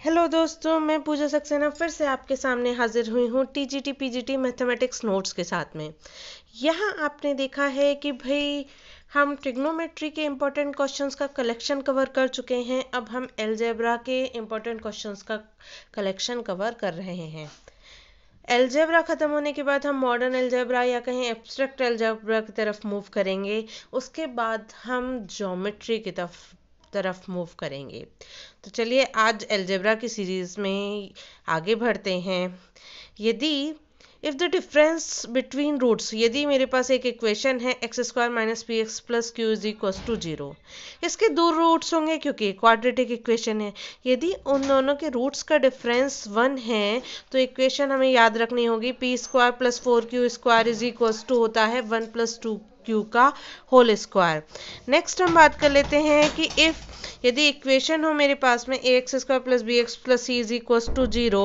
Hello दोस्तों, मैं पूजा सक्सेना फिर से आपके सामने हाजिर हुई हूँ T G T P G T mathematics notes के साथ में। यहाँ आपने देखा है कि भाई, हम ट्रिग्नोमेट्री के इम्पोर्टेंट क्वेश्चंस का कलेक्शन कवर कर चुके हैं। अब हम एलजेब्रा के इम्पोर्टेंट क्वेश्चंस का कलेक्शन कवर कर रहे हैं। एलजेब्रा ख़त्म होने के बाद हम मॉडर्न एलजेब्रा या कहीं एब्स्ट्रैक्ट एलजेब्रा की तरफ़ मूव करेंगे। उसके बाद हम ज्योमेट्री की तरफ़ तरफ़ मूव करेंगे। तो चलिए आज एल्जेब्रा की सीरीज़ में आगे बढ़ते हैं। यदि if the difference between roots यदि मेरे पास एक इक्वेशन है x square minus p x plus q is equal to zero इसके दो रूट्स होंगे क्योंकि क्वाड्रेटिक इक्वेशन है। यदि उन दोनों के रूट्स का डिफरेंस वन है तो इक्वेशन हमें याद रखनी होगी p square plus four q square is equal to होता है वन प्लस टू क्यू का होल स्क्वायर नेक्स्ट हम बात कर लेते हैं कि इफ़ यदि इक्वेशन हो मेरे पास में a x square plus b x plus c is equal to zero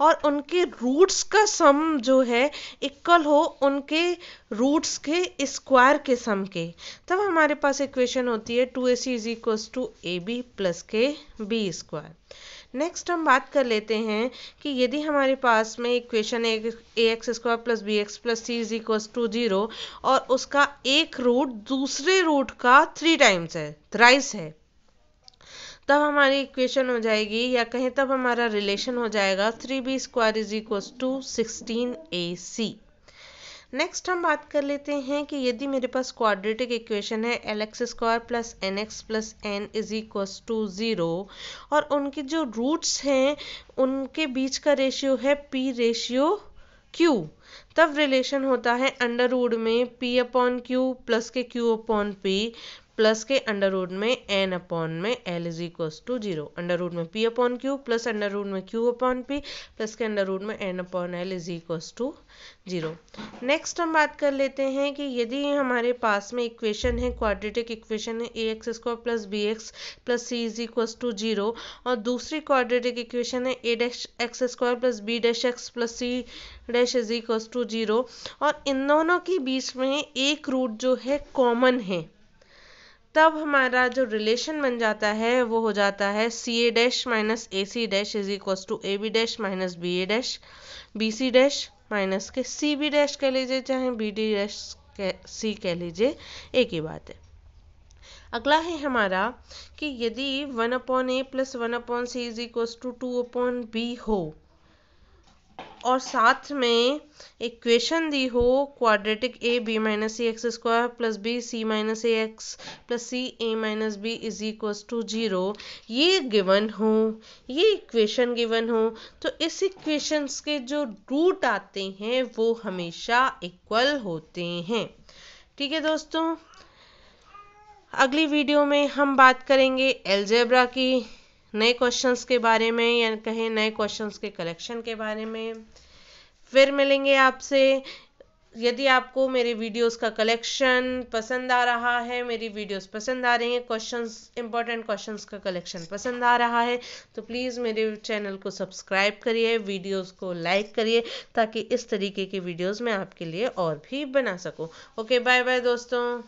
और उनके रूट्स का सम जो है इक्वल हो उनके रूट्स के स्क्वायर के सम के, तब हमारे पास इक्वेशन होती है two a c is equal to a b plus के बी स्क्वायर नेक्स्ट हम बात कर लेते हैं कि यदि हमारे पास में equation a x square plus b x plus c is equal to zero और उसका एक रूट दूसरे रूट का थ्री टाइम्स है थ्राइस है, तब हमारी इक्वेशन हो जाएगी या कहें तब हमारा रिलेशन हो जाएगा three b square is equal to sixteen a c next हम बात कर लेते हैं कि यदि मेरे पास क्वाड्रेटिक इक्वेशन है l x square plus n x plus n is equal to zero और उनके जो रूट्स हैं, उनके बीच का रेशियो है पी रेशियो क्यू तब रिलेशन होता है अंडर रूड में पी अपॉन क्यू प्लस के क्यू अपॉन पी प्लस के अंडर रूट में एन अपॉन में l is equals to zero. Under root में p upon q plus under root में क्यू अपॉन पी प्लस के under root में n upon l is equals to zero. Next हम बात कर लेते हैं कि यदि हमारे पास में इक्वेशन है क्वाड्रेटिक इक्वेशन है a x square plus b x plus c is equals to zero और दूसरी क्वाड्रेटिक इक्वेशन है a dash x square plus b dash x plus c dash is equals to zero और इन दोनों के बीच में एक रूट जो है कॉमन है। तब हमारा जो रिलेशन बन जाता है, वो हो जाता है c a dash minus a c dash is equal to a b dash minus b a dash b c dash minus के सी बी डैश कह लीजिए, चाहे बी डी डैश सी कह लीजिए एक ही बात है। अगला है हमारा कि यदि one upon a plus one upon c is equal to two upon b हो और साथ में इक्वेशन दी हो quadratic a b minus c x square plus b c minus a x plus c a minus b is equal to zero ये given हो, ये equation given हो तो इस इक्वेशंस के जो रूट आते हैं, वो हमेशा इक्वल होते हैं। ठीक है दोस्तों, अगली वीडियो में हम बात करेंगे एल्जेब्रा की। नए क्वेश्चंस के बारे में या कहें नए क्वेश्चंस के कलेक्शन के बारे में। फिर मिलेंगे आपसे। यदि आपको मेरे वीडियोस का कलेक्शन पसंद आ रहा है, मेरी वीडियोस पसंद आ रही हैं क्वेश्चंस इंपॉर्टेंट क्वेश्चंस का कलेक्शन पसंद आ रहा है तो प्लीज़ मेरे चैनल को सब्सक्राइब करिए वीडियोस को लाइक करिए, ताकि इस तरीके के वीडियोस मैं आपके लिए और भी बना सकूँ। ओके बाय बाय दोस्तों।